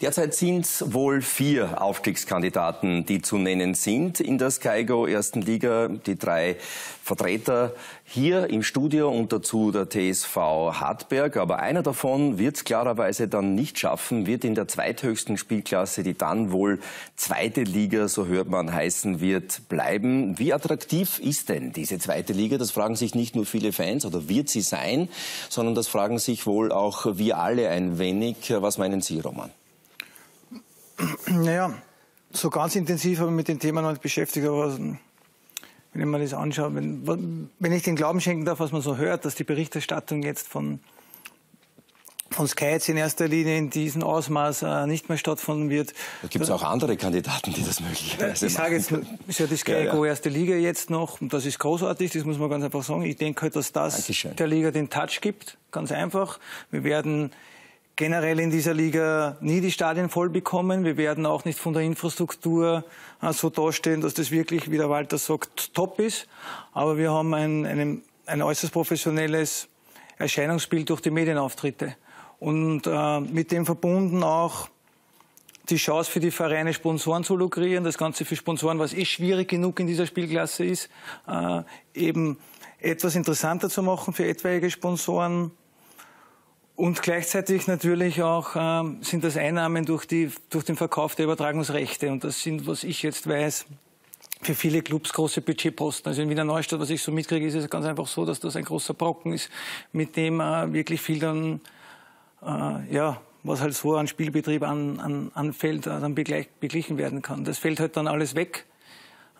Derzeit sind es wohl vier Aufstiegskandidaten, die zu nennen sind in der SkyGo ersten Liga. Die drei Vertreter hier im Studio und dazu der TSV Hartberg. Aber einer davon wird es klarerweise dann nicht schaffen, wird in der zweithöchsten Spielklasse, die dann wohl zweite Liga, so hört man, heißen wird, bleiben. Wie attraktiv ist denn diese zweite Liga? Das fragen sich nicht nur viele Fans oder wird sie sein, sondern das fragen sich wohl auch wir alle ein wenig. Was meinen Sie, Roman? Naja, so ganz intensiv habe ich mit dem Thema noch nicht beschäftigt, aber wenn ich mir das anschaue, wenn, wenn ich den Glauben schenken darf, was man so hört, dass die Berichterstattung jetzt von, von Sky jetzt in erster Linie in diesem Ausmaß äh, nicht mehr stattfinden wird. Da gibt es auch andere Kandidaten, die das möglicherweise Ich sage jetzt, ist ja die Sky ja, Go ja. erste Liga jetzt noch, und das ist großartig, das muss man ganz einfach sagen. Ich denke halt, dass das Dankeschön. der Liga den Touch gibt, ganz einfach. Wir werden generell in dieser Liga nie die Stadien voll bekommen. Wir werden auch nicht von der Infrastruktur äh, so dastehen, dass das wirklich, wie der Walter sagt, top ist. Aber wir haben ein, ein, ein äußerst professionelles Erscheinungsbild durch die Medienauftritte. Und äh, mit dem verbunden auch die Chance für die Vereine, Sponsoren zu lukrieren. Das Ganze für Sponsoren, was eh schwierig genug in dieser Spielklasse ist, äh, eben etwas interessanter zu machen für etwaige Sponsoren und gleichzeitig natürlich auch ähm, sind das Einnahmen durch, die, durch den Verkauf der Übertragungsrechte. Und das sind, was ich jetzt weiß, für viele Clubs große Budgetposten. Also in Wiener Neustadt, was ich so mitkriege, ist es ganz einfach so, dass das ein großer Brocken ist, mit dem äh, wirklich viel dann, äh, ja, was halt so an Spielbetrieb an, an, anfällt, äh, dann begleich, beglichen werden kann. Das fällt halt dann alles weg,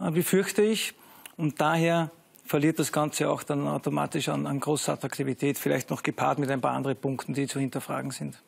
äh, befürchte ich. Und daher verliert das Ganze auch dann automatisch an, an großer Attraktivität, vielleicht noch gepaart mit ein paar anderen Punkten, die zu hinterfragen sind.